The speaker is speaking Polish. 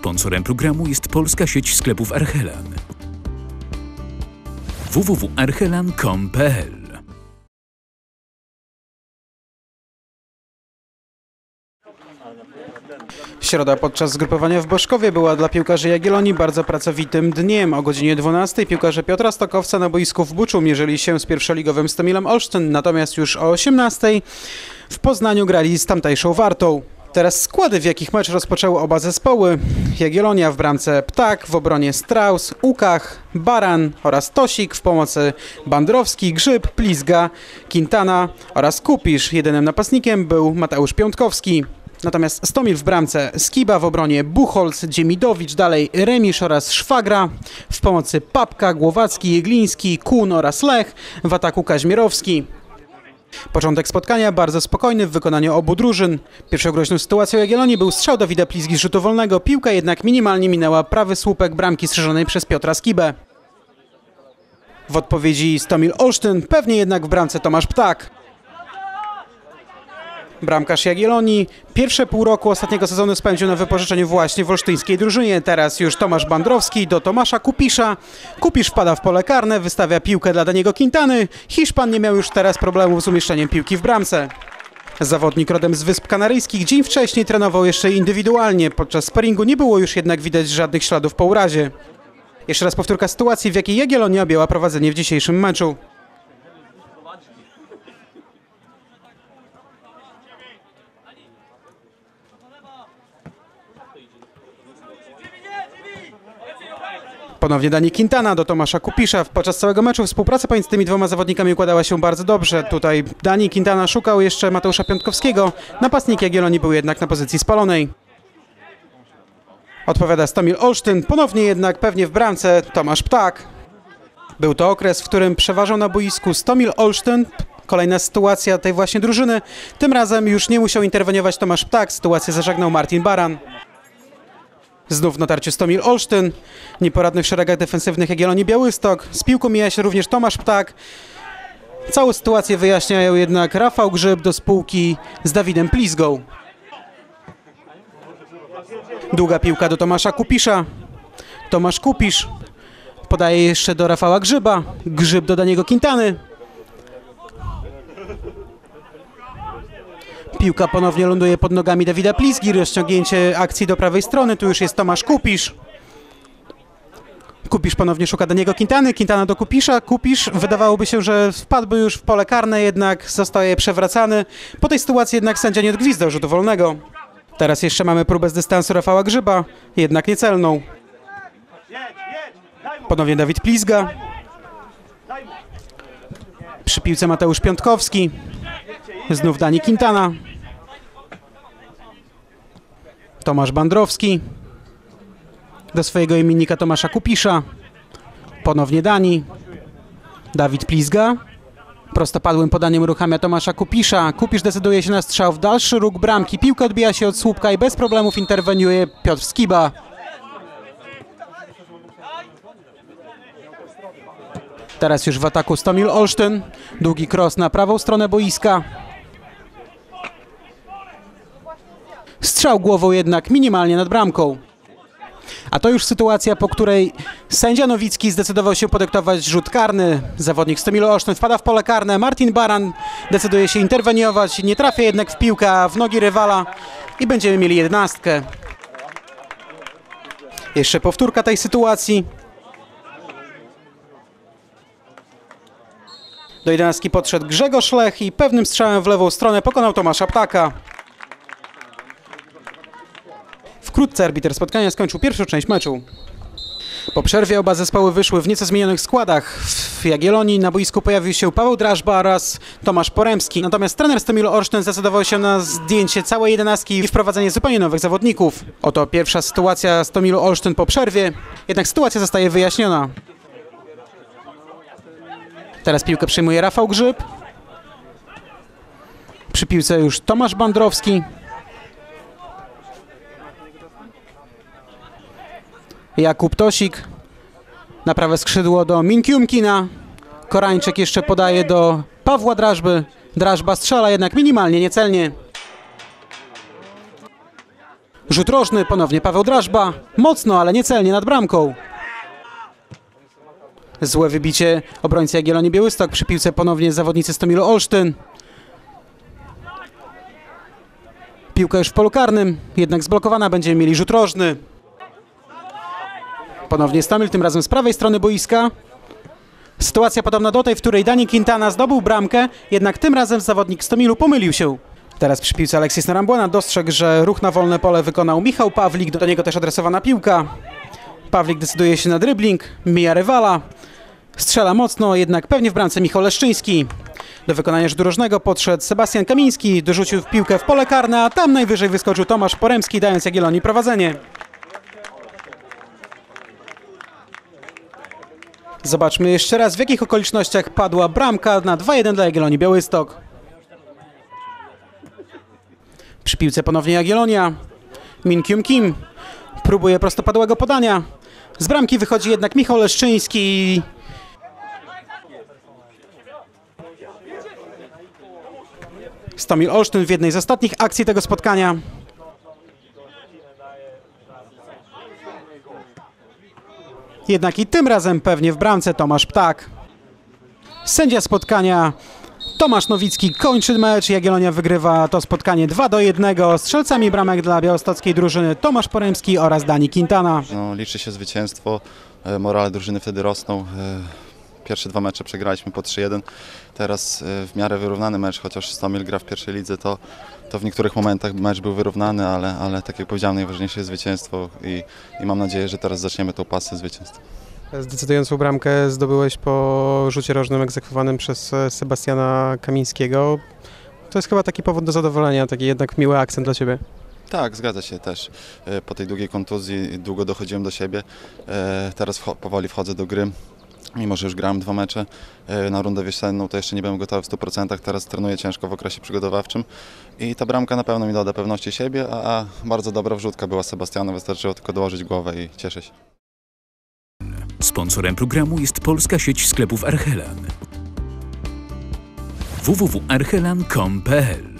Sponsorem programu jest polska sieć sklepów Archelan. www.archelan.com.pl Środa podczas zgrupowania w Boszkowie była dla piłkarzy Jagiellonii bardzo pracowitym dniem. O godzinie 12 piłkarze Piotra Stokowca na boisku w Buczu mierzyli się z pierwszoligowym Stomilem Olsztyn, natomiast już o 18 w Poznaniu grali z tamtejszą Wartą. Teraz składy, w jakich mecz rozpoczęły oba zespoły. Jagiellonia w bramce Ptak, w obronie Strauss, Ukach, Baran oraz Tosik, w pomocy Bandrowski, Grzyb, Plizga, Quintana oraz Kupisz. Jedynym napastnikiem był Mateusz Piątkowski. Natomiast Stomil w bramce, Skiba w obronie, Buchholz, Dziemidowicz, dalej Remisz oraz Szwagra, w pomocy Papka, Głowacki, Jegliński, Kun oraz Lech, w ataku Kaźmierowski. Początek spotkania bardzo spokojny w wykonaniu obu drużyn. Pierwszą groźną sytuacją Jagiellonii był strzał Dawida Plizgi z rzutu wolnego. Piłka jednak minimalnie minęła prawy słupek bramki strzeżonej przez Piotra Skibę. W odpowiedzi Stomil Olsztyn, pewnie jednak w bramce Tomasz Ptak. Bramkarz Jagiellonii pierwsze pół roku ostatniego sezonu spędził na wypożyczeniu właśnie w olsztyńskiej drużynie. Teraz już Tomasz Bandrowski do Tomasza Kupisza. Kupisz wpada w pole karne, wystawia piłkę dla Daniego Quintany. Hiszpan nie miał już teraz problemów z umieszczeniem piłki w bramce. Zawodnik rodem z Wysp Kanaryjskich dzień wcześniej trenował jeszcze indywidualnie. Podczas sparingu nie było już jednak widać żadnych śladów po urazie. Jeszcze raz powtórka sytuacji, w jakiej Jagiellonia objęła prowadzenie w dzisiejszym meczu. Ponownie Dani Quintana do Tomasza Kupisza. Podczas całego meczu współpraca pomiędzy tymi dwoma zawodnikami układała się bardzo dobrze. Tutaj Dani Quintana szukał jeszcze Mateusza Piątkowskiego. Napastnik Jagiellonii był jednak na pozycji spalonej. Odpowiada Stomil Olsztyn. Ponownie jednak pewnie w bramce Tomasz Ptak. Był to okres, w którym przeważał na boisku Stomil Olsztyn. Kolejna sytuacja tej właśnie drużyny. Tym razem już nie musiał interweniować Tomasz Ptak. Sytuację zażegnał Martin Baran. Znów w natarciu Stomil Olsztyn. Nieporadny w szeregach defensywnych Jagiellonii Białystok. Z piłką mija się również Tomasz Ptak. Całą sytuację wyjaśniają jednak Rafał Grzyb do spółki z Dawidem Plizgą. Długa piłka do Tomasza Kupisza. Tomasz Kupisz podaje jeszcze do Rafała Grzyba. Grzyb do Daniego Quintany. Piłka ponownie ląduje pod nogami Dawida Plizgi. Rozciągnięcie akcji do prawej strony. Tu już jest Tomasz Kupisz. Kupisz ponownie szuka Daniego Quintany. Quintana do Kupisza. Kupisz wydawałoby się, że wpadłby już w pole karne, jednak zostaje przewracany. Po tej sytuacji jednak sędzia nie odgwizdał rzutu wolnego. Teraz jeszcze mamy próbę z dystansu Rafała Grzyba, jednak niecelną. Ponownie Dawid Plizga. Przy piłce Mateusz Piątkowski. Znów Dani Quintana. Tomasz Bandrowski. Do swojego imiennika Tomasza Kupisza. Ponownie Dani. Dawid Plizga. Prostopadłym podaniem uruchamia Tomasza Kupisza. Kupisz decyduje się na strzał w dalszy róg bramki. Piłka odbija się od słupka i bez problemów interweniuje Piotr Skiba. Teraz już w ataku Stomil Olsztyn. Długi cross na prawą stronę boiska. Strzał głową jednak minimalnie nad bramką. A to już sytuacja, po której sędzia Nowicki zdecydował się podyktować rzut karny. Zawodnik Stomilu Olsztyn wpada w pole karne. Martin Baran decyduje się interweniować. Nie trafia jednak w piłkę w nogi rywala i będziemy mieli jedenastkę. Jeszcze powtórka tej sytuacji. Do jedenastki podszedł Grzegorz Lech i pewnym strzałem w lewą stronę pokonał Tomasza Ptaka. Wkrótce arbiter spotkania skończył pierwszą część meczu. Po przerwie oba zespoły wyszły w nieco zmienionych składach. W Jagiellonii na boisku pojawił się Paweł Drażba oraz Tomasz Poremski. Natomiast trener Stomilu Olsztyn zdecydował się na zdjęcie całej jedenastki i wprowadzenie zupełnie nowych zawodników. Oto pierwsza sytuacja Stomilu Olsztyn po przerwie. Jednak sytuacja zostaje wyjaśniona. Teraz piłkę przyjmuje Rafał Grzyb. Przy piłce już Tomasz Bandrowski. Jakub Tosik. Na prawe skrzydło do Minkiumkina. Korańczyk jeszcze podaje do Pawła Drażby. Drażba strzela jednak minimalnie, niecelnie. Rzut rożny, ponownie Paweł Drażba. Mocno, ale niecelnie nad bramką. Złe wybicie obrońcy Jagiellonii Białystok. Przy piłce ponownie zawodnicy Stomilu Olsztyn. Piłka już w polu karnym, jednak zblokowana. Będziemy mieli rzut rożny. Ponownie Stomil, tym razem z prawej strony boiska. Sytuacja podobna do tej, w której Dani Quintana zdobył bramkę, jednak tym razem zawodnik Stomilu pomylił się. Teraz przy piłce Aleksis Narambłana dostrzegł, że ruch na wolne pole wykonał Michał Pawlik, do niego też adresowana piłka. Pawlik decyduje się na dribbling, mija rywala, strzela mocno, jednak pewnie w bramce Michał Leszczyński. Do wykonania rzutu rożnego podszedł Sebastian Kamiński, dorzucił piłkę w pole karne, a tam najwyżej wyskoczył Tomasz Poremski, dając Jagiellonii prowadzenie. Zobaczmy jeszcze raz, w jakich okolicznościach padła bramka na 2-1 dla Jagiellonii Białystok. Przy piłce ponownie Jagiellonia. Min Kyum Kim próbuje prostopadłego podania. Z bramki wychodzi jednak Michał Leszczyński. Stomil Olsztyn w jednej z ostatnich akcji tego spotkania. Jednak i tym razem pewnie w bramce Tomasz Ptak. Sędzia spotkania Tomasz Nowicki kończy mecz. Jagiellonia wygrywa to spotkanie 2 do 1. Strzelcami bramek dla białostockiej drużyny Tomasz Poremski oraz Dani Quintana. No, liczy się zwycięstwo, e, morale drużyny wtedy rosną. Pierwsze dwa mecze przegraliśmy po 3-1. Teraz e, w miarę wyrównany mecz, chociaż Stomil gra w pierwszej lidze, to, to w niektórych momentach mecz był wyrównany, ale, ale tak jak powiedziałem, najważniejsze jest zwycięstwo i, i mam nadzieję, że teraz zaczniemy tą pasę zwycięstw. Zdecydującą bramkę zdobyłeś po rzucie rożnym egzekwowanym przez e, Sebastiana Kamińskiego. To jest chyba taki powód do zadowolenia, taki jednak miły akcent dla Ciebie. Tak, zgadza się też. E, Po tej długiej kontuzji długo dochodziłem do siebie. E, Teraz powoli wchodzę do gry. Mimo, że już grałem dwa mecze e, na rundę wiosenną, to jeszcze nie byłem gotowy w 100%. Teraz trenuję ciężko w okresie przygotowawczym i ta bramka na pewno mi doda pewności siebie, a, bardzo dobra wrzutka była Sebastiana. Wystarczyło tylko dołożyć głowę i cieszę się. Sponsorem programu jest polska sieć sklepów Archelan. www.archelan.com.pl